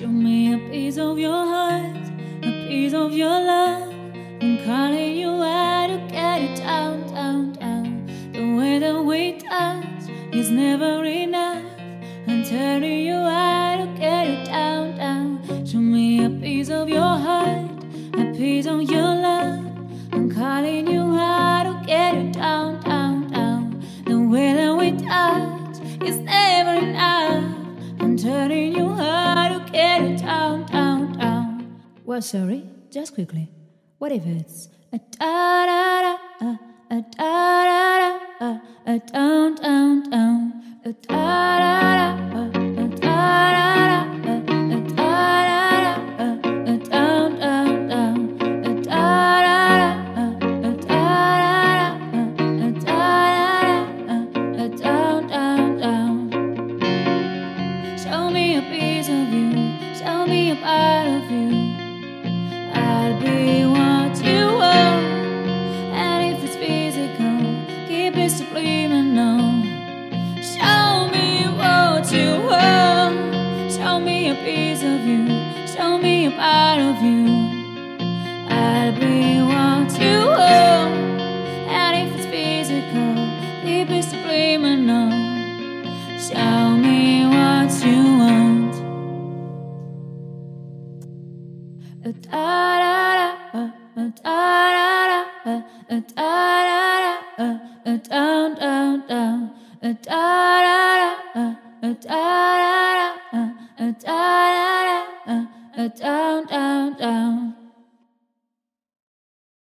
Show me a piece of your heart, a piece of your love. I'm calling you out to get it down, down, down. The way that we touch is never enough. I'm telling you out to get it down, down. Show me a piece of your heart, a piece of your love. I'm calling you down. Sorry, just quickly. What if it's a da da da, a, da da da, a, down, down, down, a da da da, a, da da. Show me a piece of you, show me a part of you. A piece of you, show me a part of you. I'll be what you want, and if it's physical, keep it subliminal. Show me what you want. Da da da, da da da, da da down down down, da da da, da da down, down, down.